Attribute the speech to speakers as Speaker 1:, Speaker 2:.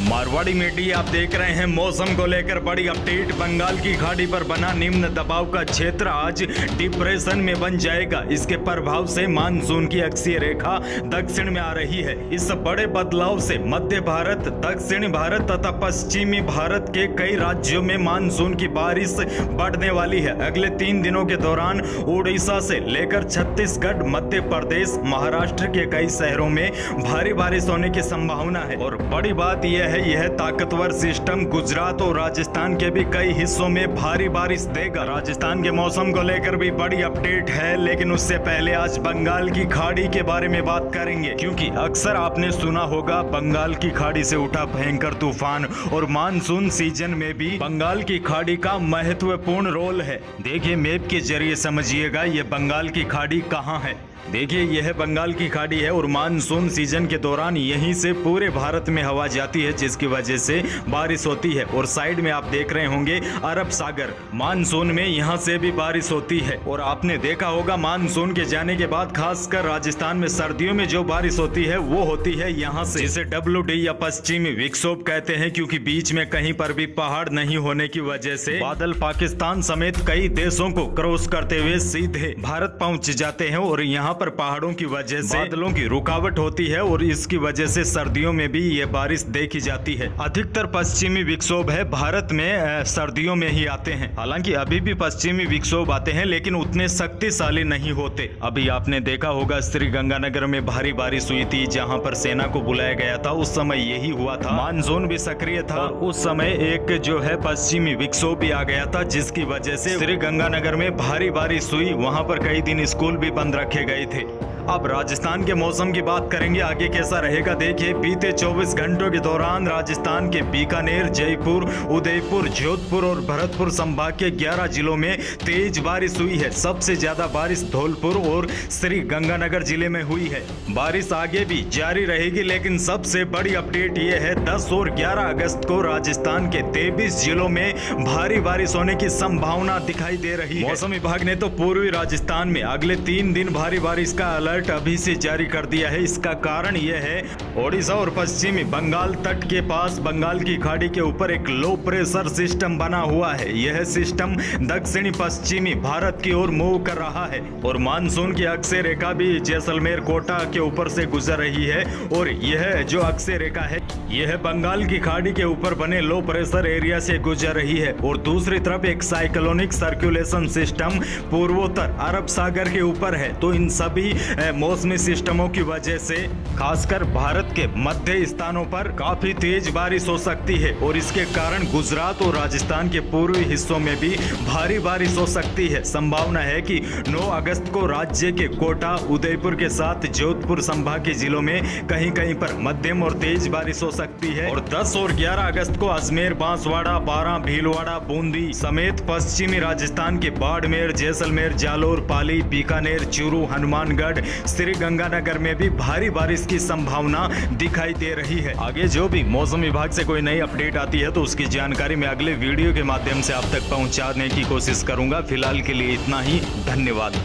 Speaker 1: Marwari media आप देख रहे हैं, मौसम को लेकर बड़ी अपडेट। बंगाल की खाड़ी पर बना निम्न दबाव का क्षेत्र आज डिप्रेशन में बन जाएगा। इसके प्रभाव से मानसून की अक्षीय रेखा दक्षिण में आ रही है। इस बड़े बदलाव से मध्य भारत, दक्षिण भारत तथा पश्चिमी भारत के कई राज्यों में मानसून की बारिश बढ़ने वाली है। अगले तीन दिनों के दौरान उड़ीसा से लेकर छत्तीसगढ़, मध्य प्रदेश, महाराष्ट्र के कई शहरों में भारी बारिश होने की संभावना है। और बड़ी बात यह है, यह ताकतवर सिस्टम गुजरात और राजस्थान के भी कई हिस्सों में भारी बारिश देगा। राजस्थान के मौसम को लेकर भी बड़ी अपडेट है, लेकिन उससे पहले आज बंगाल की खाड़ी के बारे में बात करेंगे। क्योंकि अक्सर आपने सुना होगा, बंगाल की खाड़ी से उठा भयंकर तूफ़ान और मानसून सीज़न में भी बंगाल की खाड़ी का महत्वपूर्ण रोल है। देखिए मैप के ज़रिए समझिएगा, ये बंगाल की खाड़ी कहाँ है। देखिए, यह बंगाल की खाड़ी है और मानसून सीज़न के दौरान यहीं से पूरे भारत में हवा जाती है, जिसकी वजह से बारिश होती है। और साइड में आप देख रहे होंगे अरब सागर। मानसून में यहाँ से भी बारिश होती है। और आपने देखा होगा, मानसून के जाने के बाद खासकर राजस्थान में सर्दियों में जो बारिश होती है, वो होती है यहाँ से। जिसे डब्ल्यू या पश्चिमी विक्षोभ कहते हैं, क्योंकि बीच में कहीं पर भी पहाड़ नहीं होने की वजह से बादल पाकिस्तान समेत कई देशों को क्रॉस करते हुए सीधे भारत पहुँच जाते हैं और यहाँ यहाँ पर पहाड़ों की वजह से बादलों की रुकावट होती है और इसकी वजह से सर्दियों में भी ये बारिश देखी जाती है। अधिकतर पश्चिमी विक्षोभ है। भारत में सर्दियों में ही आते हैं। हालाँकि अभी भी पश्चिमी विक्षोभ आते हैं, लेकिन उतने शक्तिशाली नहीं होते। अभी आपने देखा होगा, श्री गंगानगर में भारी बारिश हुई थी, जहाँ पर सेना को बुलाया गया था। उस समय यही हुआ था। मानसून भी सक्रिय था। उस समय एक जो है, पश्चिमी विक्षोभ भी आ गया था, जिसकी वजह से श्री गंगानगर में भारी बारिश हुई। वहाँ पर कई दिन स्कूल भी बंद रखे गए थे। अब राजस्थान के मौसम की बात करेंगे। आगे कैसा रहेगा? देखिए, बीते 24 घंटों के दौरान राजस्थान के बीकानेर, जयपुर, उदयपुर, जोधपुर और भरतपुर संभाग के 11 जिलों में तेज बारिश हुई है। सबसे ज़्यादा बारिश धौलपुर और श्री गंगानगर ज़िले में हुई है। बारिश आगे भी जारी रहेगी, लेकिन सबसे बड़ी अपडेट ये है, दस और ग्यारह अगस्त को राजस्थान के तेईस जिलों में भारी बारिश होने की संभावना दिखाई दे रही है। मौसम विभाग ने तो पूर्वी राजस्थान में अगले तीन दिन भारी बारिश का अलर्ट अलर्ट अभी से जारी कर दिया है। इसका कारण यह है, ओडिशा और पश्चिमी बंगाल तट के पास बंगाल की खाड़ी के ऊपर एक लो प्रेशर सिस्टम बना हुआ है। यह सिस्टम दक्षिणी पश्चिमी भारत की ओर मूव कर रहा है और मानसून की अक्षय रेखा भी जैसलमेर कोटा के ऊपर से गुजर रही है और यह जो अक्षय रेखा है, यह बंगाल की खाड़ी के ऊपर बने लो प्रेशर एरिया से गुजर रही है। और दूसरी तरफ़ एक साइक्लोनिक सर्कुलेशन सिस्टम पूर्वोत्तर अरब सागर के ऊपर है। तो इन सभी मौसमी सिस्टमों की वजह से, खासकर भारत के मध्य स्थानों पर काफ़ी तेज बारिश हो सकती है और इसके कारण गुजरात और राजस्थान के पूर्वी हिस्सों में भी भारी बारिश हो सकती है। संभावना है कि 9 अगस्त को राज्य के कोटा, उदयपुर के साथ जोधपुर संभाग के जिलों में कहीं कहीं पर मध्यम और तेज बारिश हो सकती है। और 10 और 11 अगस्त को अजमेर, बांसवाड़ा बारह भीलवाड़ा, बूंदी समेत पश्चिमी राजस्थान के बाड़मेर, जैसलमेर, जालोर, पाली, बीकानेर, चूरू, हनुमानगढ़ श्री गंगानगर में भी भारी बारिश की संभावना दिखाई दे रही है। आगे जो भी मौसम विभाग से कोई नई अपडेट आती है तो उसकी जानकारी मैं अगले वीडियो के माध्यम से आप तक पहुँचाने की कोशिश करूँगा। फ़िलहाल के लिए इतना ही। धन्यवाद।